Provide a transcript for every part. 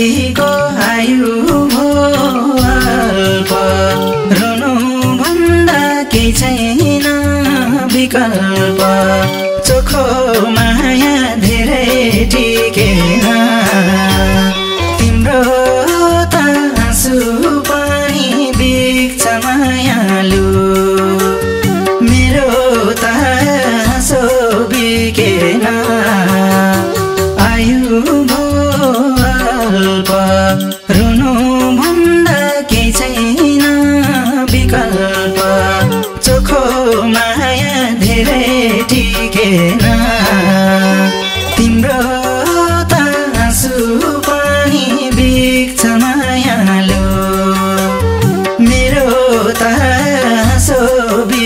Rico मेरो त आँसो बिकेन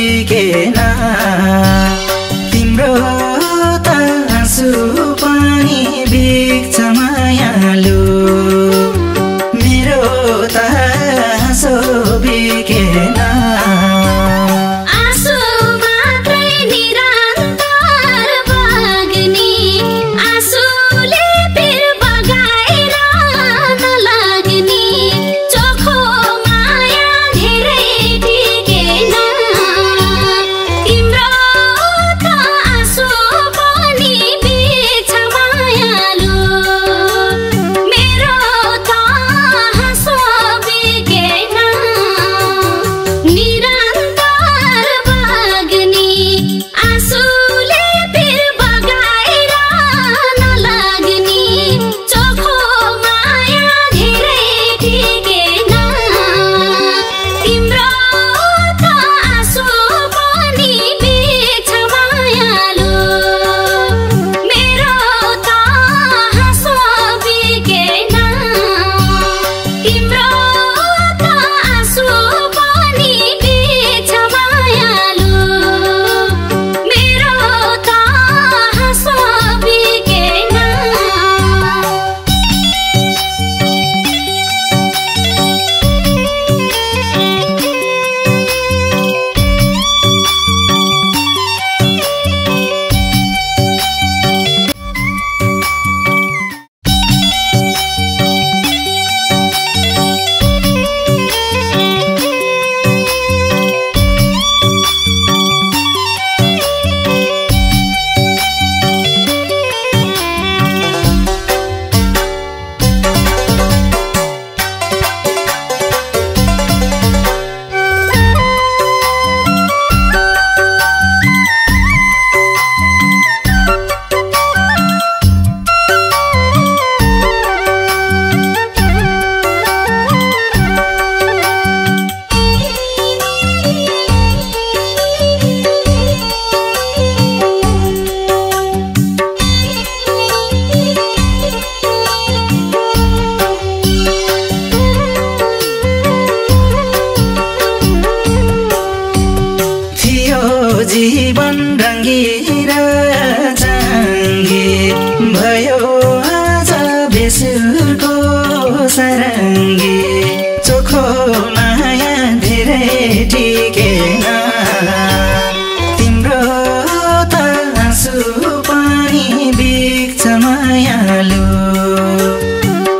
पानी बिग्छ मायालु।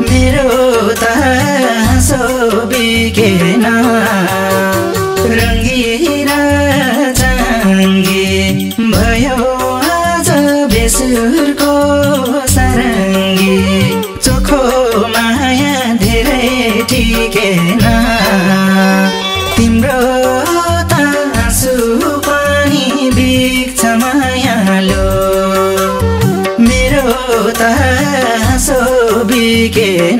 मेरो त हाँसो बिकेन बिकेन